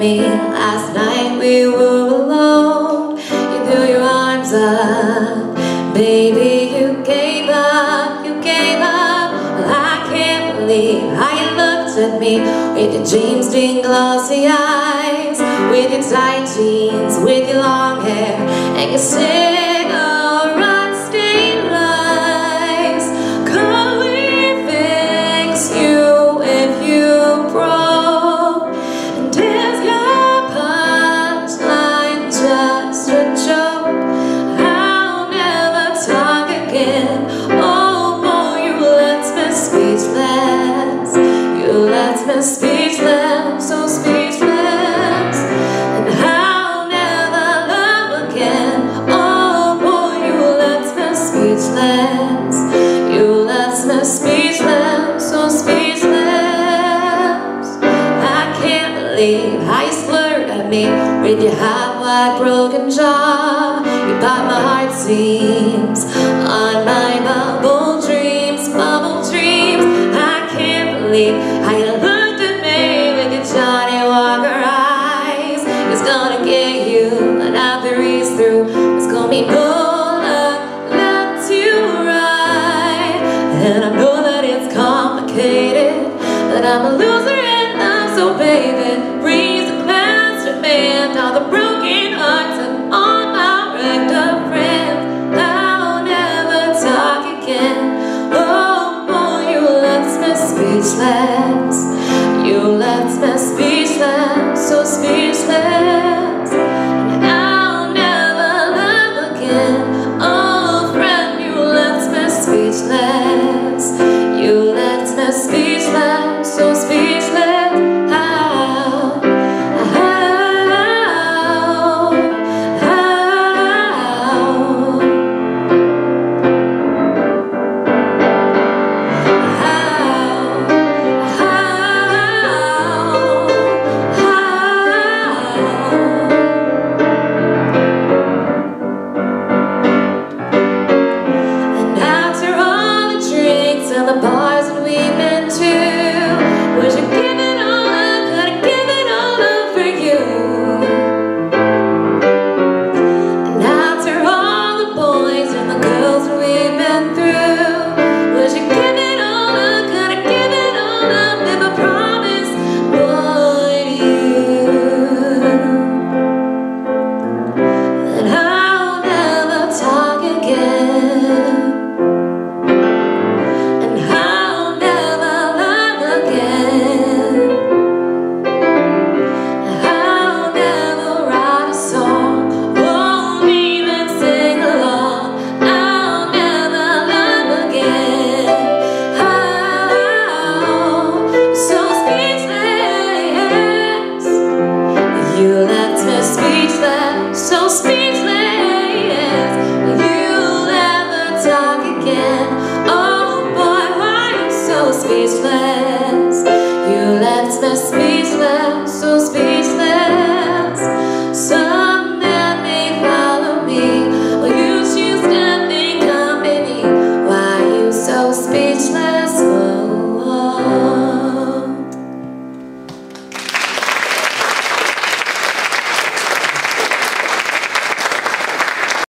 me. Last night we were alone. You threw your arms up. Baby, you gave up, you gave up. Well, I can't believe how you looked at me With your James Dean glossy eyes With your tight jeans, with your long hair And your speechless, speechless. You left me speechless, so speechless. I can't believe how you slurred at me. With your hot, white, broken jaw You bite my heart seams And I know that it's complicated That I'm a loser in love So baby, raise a glass to mend All the broken hearts and all my wrecked up friends I'll never talk again. Oh boy, you left me speechless speechless bars left me so